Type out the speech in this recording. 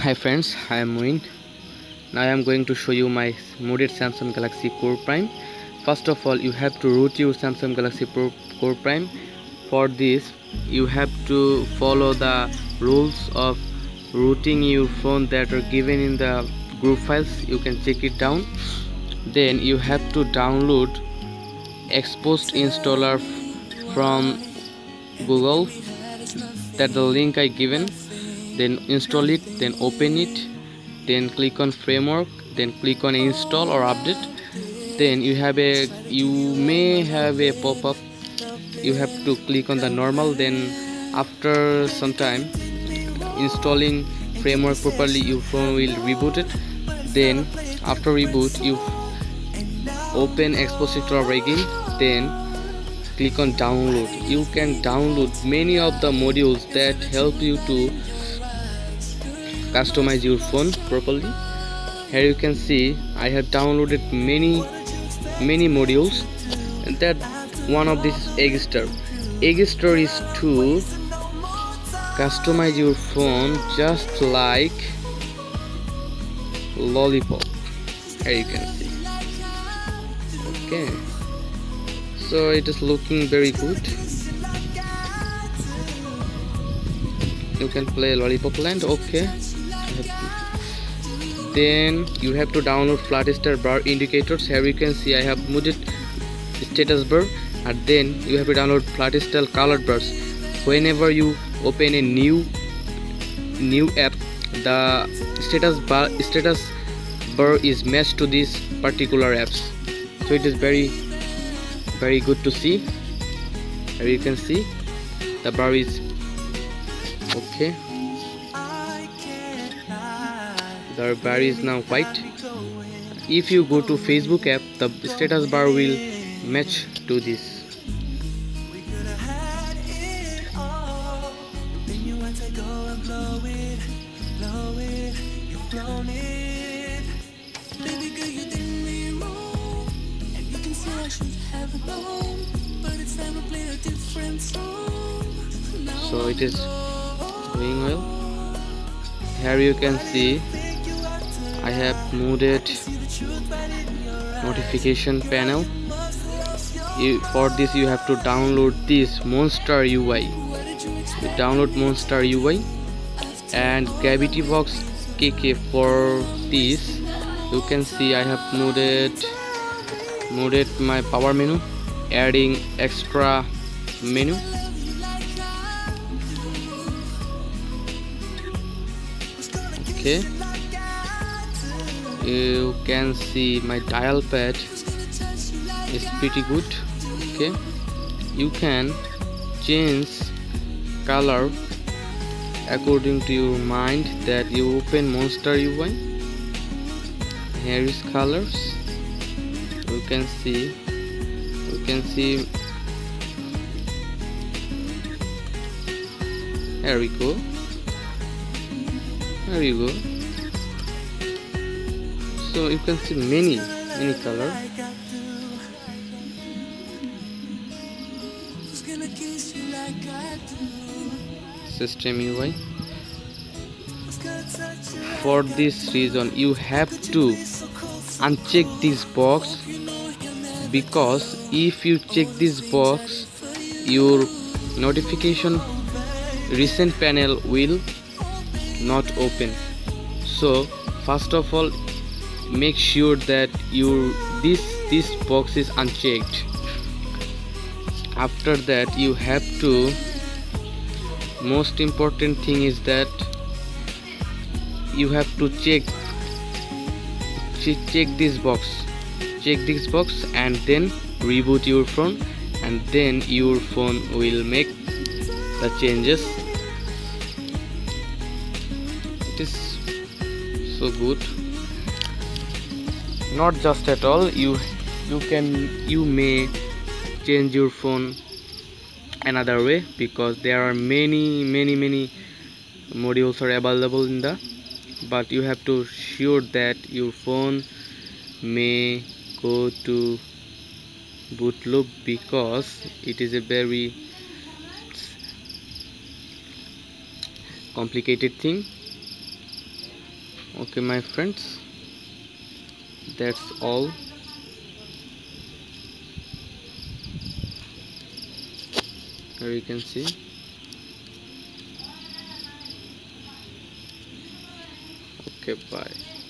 hi friends i am Moin now i am going to show you my modded samsung galaxy core prime. First of all you have to root your samsung galaxy Pro core prime. For this you have to follow the rules of rooting your phone that are given in the group files. You can check it down. Then you have to download Xposed installer from google. That the link i given then install it then open it then click on framework then click on install or update. Then you have a you may have a pop-up. You have to click on the normal then after some time installing framework properly your phone will reboot it. Then after reboot you open expositor again then click on download. You can download many of the modules that help you to customize your phone properly. Here you can see I have downloaded many many modules. And that one of this Eggstar. Eggstar is to customize your phone just like lollipop. Here you can see. Okay. So it is looking very good. You can play lollipop land. Okay then you have to download Flutter bar indicators. Here you can see I have moved status bar. And then you have to download Flutter colored bars. Whenever you open a new new app the status bar status bar is matched to these particular apps. So it is very very good to see. Here you can see the bar is okay the bar is now white. If you go to facebook app the status bar will match to this. So it is doing well. Here you can see I have moved notification panel. You, for this you have to download this monster UI you download monster UI and GravityBox KK for this. You can see I have moved moved my power menu adding extra menu. Okay you can see my dial pad is pretty good okay? You can change color according to your mind that you open monster UI here is colors. You can see you can see. There we go. There you go so you can see many many color. System UI for this reason you have to uncheck this box because if you check this box your notification recent panel will not open. So first of all make sure that your this this box is unchecked. After that you have to most important thing is that you have to check check this box. Check this box and then reboot your phone and then your phone will make the changes. It is so good not just at all. You you can you may change your phone another way because there are many many many modules are available in the but you have to sure that your phone may go to boot loop because it is a very complicated thing. Okay my friends that's all. Here you can see. Okay bye